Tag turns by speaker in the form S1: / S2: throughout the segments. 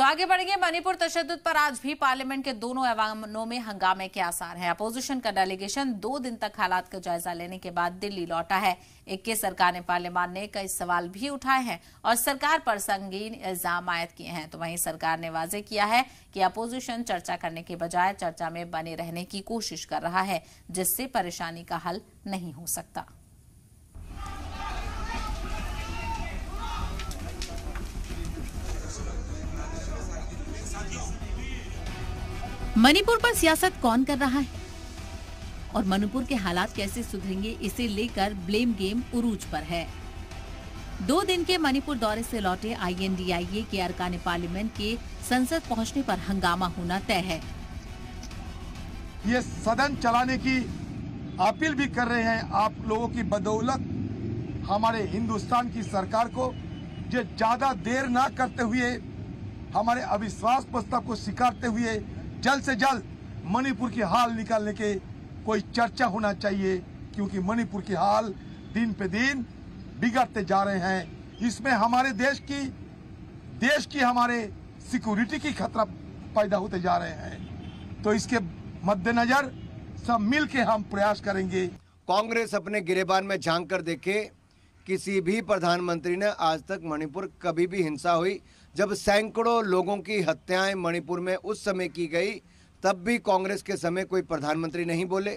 S1: तो आगे बढ़ेंगे। मणिपुर तशद पर आज भी पार्लियामेंट के दोनों ऐवानों में हंगामे के आसार हैं। अपोजिशन का डेलीगेशन दो दिन तक हालात का जायजा लेने के बाद दिल्ली लौटा है। इक्कीस सरकार ने पार्लियामान ने कई सवाल भी उठाए हैं और सरकार पर संगीन इल्ज़ाम आयद किए हैं। तो वहीं सरकार ने वाजे किया है कि अपोजिशन चर्चा करने के बजाय चर्चा में बने रहने की कोशिश कर रहा है, जिससे परेशानी का हल नहीं हो सकता। मणिपुर पर सियासत कौन कर रहा है? और मणिपुर के हालात कैसे सुधरेंगे, इसे लेकर ब्लेम गेम उरूज पर है। दो दिन के मणिपुर दौरे से लौटे आईएनडीआईए के अरकान पार्लियामेंट के संसद पहुँचने पर हंगामा होना तय है।
S2: ये सदन चलाने की अपील भी कर रहे हैं आप लोगों की बदौलत। हमारे हिंदुस्तान की सरकार को जो ज़्यादा देर ना करते हुए, हमारे अविश्वास प्रस्ताव को स्वीकारते हुए जल्द से जल्द मणिपुर की हाल निकालने के कोई चर्चा होना चाहिए, क्योंकि मणिपुर की हाल दिन पे दिन बिगड़ते जा रहे हैं। इसमें हमारे देश की देश की हमारे सिक्योरिटी की खतरा पैदा होते जा रहे हैं। तो इसके मद्देनजर सब मिल के हम प्रयास करेंगे।
S3: कांग्रेस अपने गिरेबान में झाँक कर देखे किसी भी प्रधानमंत्री ने आज तक मणिपुर कभी भी हिंसा हुई। जब सैकड़ों लोगों की हत्याएँ मणिपुर में उस समय की गई, तब भी कांग्रेस के समय कोई प्रधानमंत्री नहीं बोले,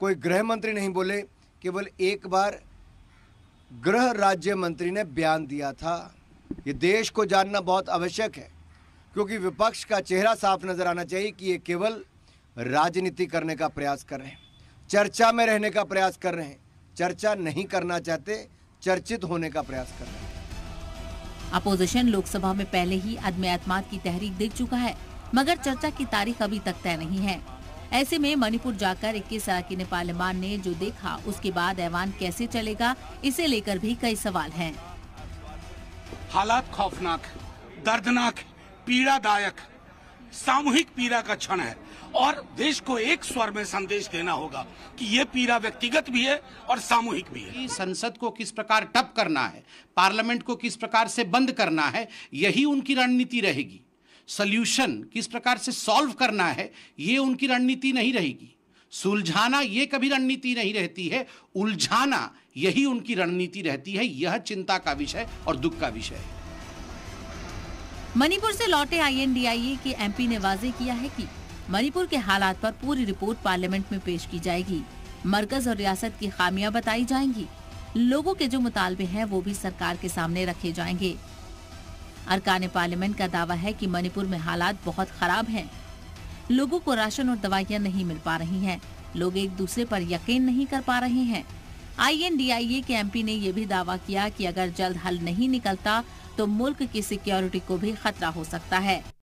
S3: कोई गृह मंत्री नहीं बोले, केवल एक बार गृह राज्य मंत्री ने बयान दिया था। ये देश को जानना बहुत आवश्यक है, क्योंकि विपक्ष का चेहरा साफ़ नज़र आना चाहिए कि ये केवल राजनीति करने का प्रयास कर रहे हैं, चर्चा में रहने का प्रयास कर रहे हैं। चर्चा नहीं करना चाहते चर्चित होने का प्रयास कर रहे हैं।
S1: अपोजिशन लोकसभा में पहले ही अदम एतमाद की तहरीक दे चुका है मगर चर्चा की तारीख अभी तक तय नहीं है। ऐसे में मणिपुर जाकर इक्कीस अरकान पार्लियामान ने जो देखा उसके बाद ऐवान कैसे चलेगा इसे लेकर भी कई सवाल हैं।
S4: हालात खौफनाक दर्दनाक पीड़ादायक सामूहिक पीड़ा का क्षण है। और देश को एक स्वर में संदेश देना होगा कि ये पीड़ा व्यक्तिगत भी है और सामूहिक भी है।
S5: संसद को किस प्रकार टप करना है पार्लियामेंट को किस प्रकार से बंद करना है यही उनकी रणनीति रहेगी। सोल्यूशन किस प्रकार से सॉल्व करना है ये उनकी रणनीति नहीं रहेगी। सुलझाना ये कभी रणनीति नहीं रहती है उलझाना यही उनकी रणनीति रहती है यह चिंता का विषय और दुख का विषय है।
S1: मणिपुर से लौटे आईएनडीआईए के एमपी ने वाजे किया है कि मणिपुर के हालात पर पूरी रिपोर्ट पार्लियामेंट में पेश की जाएगी। मरकज और रियासत की खामियाँ बताई जाएँगी। लोगों के जो मुतालबे हैं, वो भी सरकार के सामने रखे जाएँगे। अरकान पार्लियामेंट का दावा है कि मणिपुर में हालात बहुत खराब हैं। लोगों को राशन और दवाइयाँ नहीं मिल पा रही हैं। लोग एक दूसरे पर यकीन नहीं कर पा रहे हैं। आईएनडीआईए के एमपी ने यह भी दावा किया कि अगर जल्द हल नहीं निकलता तो मुल्क की सिक्योरिटी को भी खतरा हो सकता है।